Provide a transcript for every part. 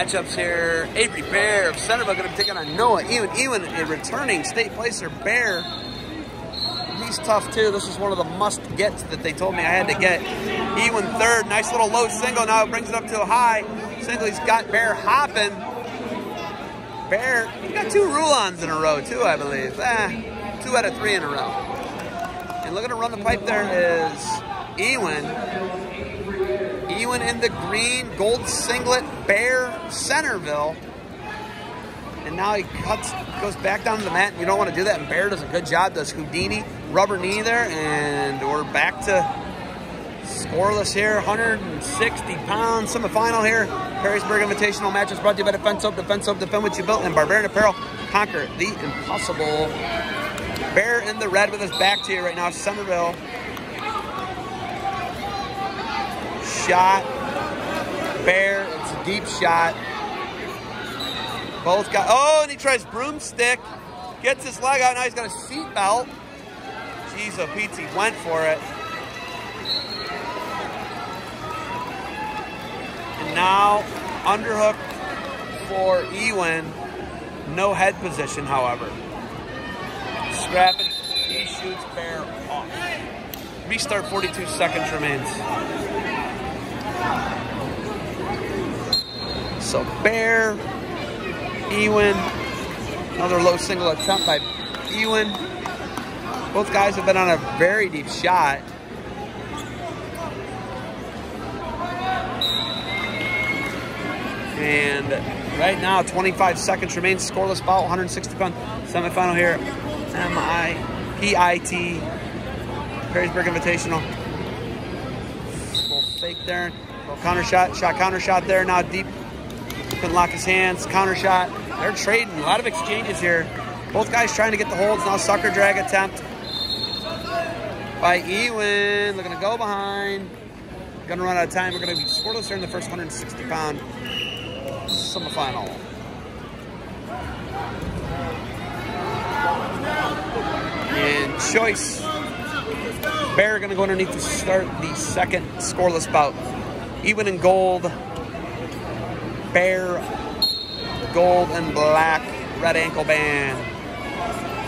matchups here. Avery Bair of Centerville going to be taking on Noah Ewen. Ewen, a returning state placer. Bair, he's tough too. This is one of the must gets that they told me I had to get. Ewen third, nice little low single. Now it brings it up to a high. Single, he's got Bair hopping. Bair, he got two rule-ons in a row too, I believe. Eh, two out of three in a row. And looking to run the pipe there is Ewen. In the green, gold singlet, Bair, Centerville. And now he cuts, goes back down to the mat. You don't want to do that. And Bair does a good job, does Houdini. Rubber knee there. And we're back to scoreless here. 160 pounds. Semifinal here. Perrysburg Invitational matches brought to you by Defense Hope, Defense Hope, Defend What You Built, and Barbarian Apparel. Conquer the impossible. Bair in the red with his back to you right now. Centerville. Shot. Bair. It's a deep shot. Both got. Oh, and he tries broomstick. Gets his leg out. Now he's got a seat belt. Jeez, oh, Pete, went for it. And now, underhook for Ewen. No head position, however. Scrapping. He shoots Bair off. Restart 42 seconds remains. So Bair, Ewen, another low single attempt by Ewen. Both guys have been on a very deep shot. And right now, 25 seconds remains. Scoreless bout, 160 pound semifinal here. M-I-P-I-T, Perrysburg Invitational. Little fake there. Counter shot, shot, counter shot there. Now deep. Couldn't lock his hands. Counter shot. They're trading. A lot of exchanges here. Both guys trying to get the holds. Now sucker drag attempt by Ewen. Looking to go behind. Gonna run out of time. We're gonna be scoreless here in the first 160 pound semifinal. And choice. Bair gonna go underneath to start the second scoreless bout. Ewen in gold. Bair gold and black red ankle band.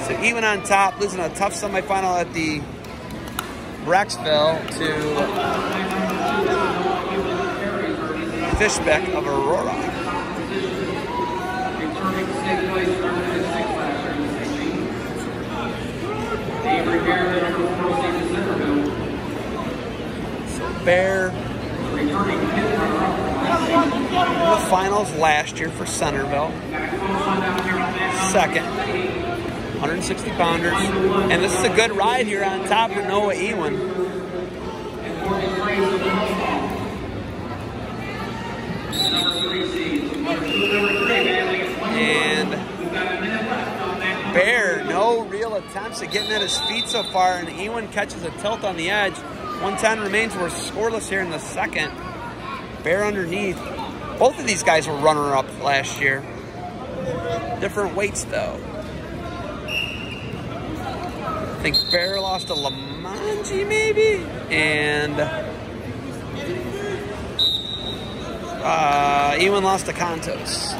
So even on top, losing a tough semifinal at the Brecksville to Fishbeck of Aurora. Bair the finals last year for Centerville. Second. 160 pounders. And this is a good ride here on top of Noah Ewen. And Bair, no real attempts at getting at his feet so far, and Ewen catches a tilt on the edge. 110 remains. We're scoreless here in the second. Bair underneath. Both of these guys were runner-up last year. Different weights, though. I think Bair lost to Lamanji, maybe? And uh, Ewen lost to Contos.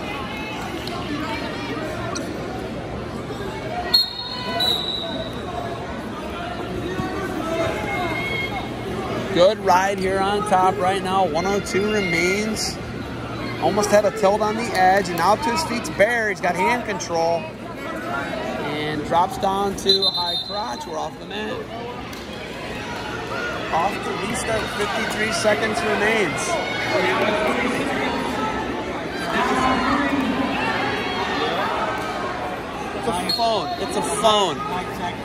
Good ride here on top right now. 102 remains. Almost had a tilt on the edge, and now to his feet's Bair. He's got hand control. And drops down to a high crotch. We're off the mat. Off to restart. 53 seconds remains. It's a phone. It's a phone.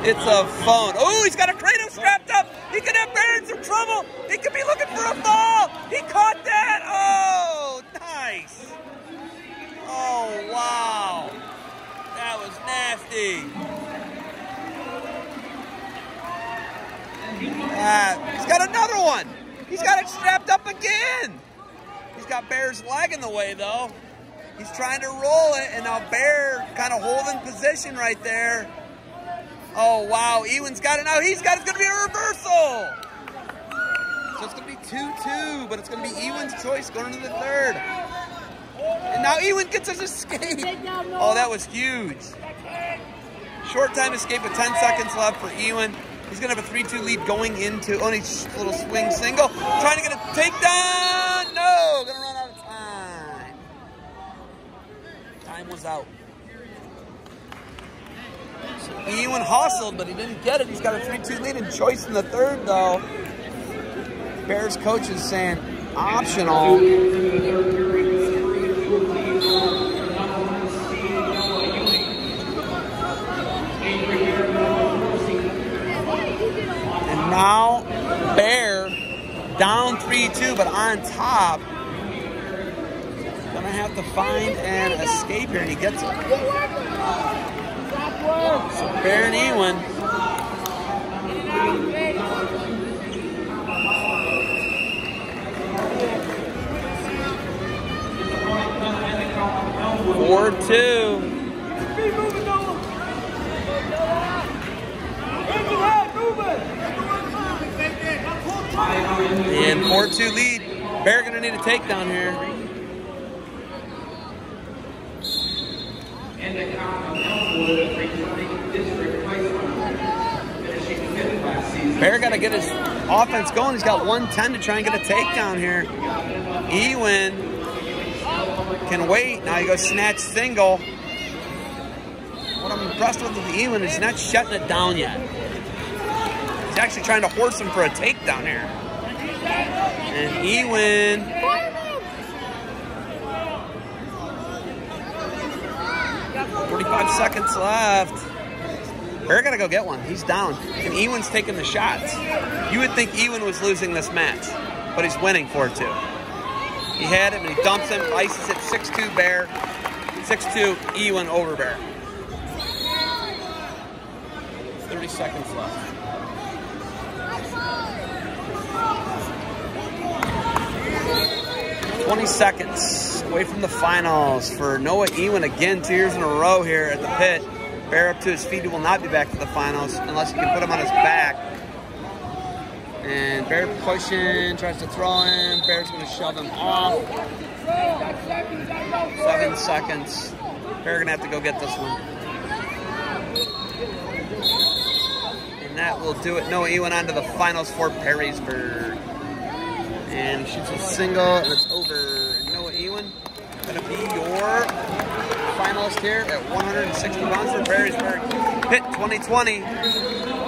It's a phone. Oh, he's got a Kratos strapped up. He could have Bair in some trouble. He could be looking for a fall. He caught that. Oh, nice. Oh, wow. That was nasty. Uh, he's got another one. He's got it strapped up again. He's got Bair's leg in the way, though. He's trying to roll it, and now Bair kind of holding position right there. Oh, wow. Ewen's got it now. He's got it. It's going to be a reversal. So it's going to be 2-2, but it's going to be Ewen's choice going into the third. And now Ewen gets his escape. Oh, that was huge. Short time escape with 10 seconds left for Ewen. He's going to have a 3-2 lead going into oh, only little swing single. Trying to get a takedown. Time was out. Ewen hustled, but he didn't get it. He's got a 3-2 lead and choice in the third, though. Bair's coach is saying optional. And now Bair down 3-2, but on top. Gonna have to find an escape here, and he gets it. So Bair and Ewen. Four two. And 4-2 lead. Bair gonna need a takedown here. Bair got to get his offense going. He's got 110 to try and get a takedown here. Ewen can wait. Now he goes snatch single. What I'm impressed with with Ewen is not shutting it down yet. He's actually trying to horse him for a takedown here. And Ewen. Forty-five seconds left. Bair gotta go get one. He's down. And Ewen's taking the shots. You would think Ewen was losing this match, but he's winning 4-2. He had him and he dumps him, ices it 6-2 Bair. 6-2 Ewen over Bair. 30 seconds left. Twenty seconds away from the finals for Noah Ewen again, two years in a row here at the pit. Bair up to his feet. He will not be back to the finals unless you can put him on his back. And Bair pushing, tries to throw him. Bair's going to shove him off. Seven seconds. Bair going to have to go get this one. And that will do it. Noah Ewen on to the finals for Perrysburg. And shoots a single, and it's over. Going to be your finalist here at 160 pounds for Perrysburg. PIT 2020.